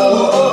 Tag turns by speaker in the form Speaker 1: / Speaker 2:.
Speaker 1: oh, oh. oh.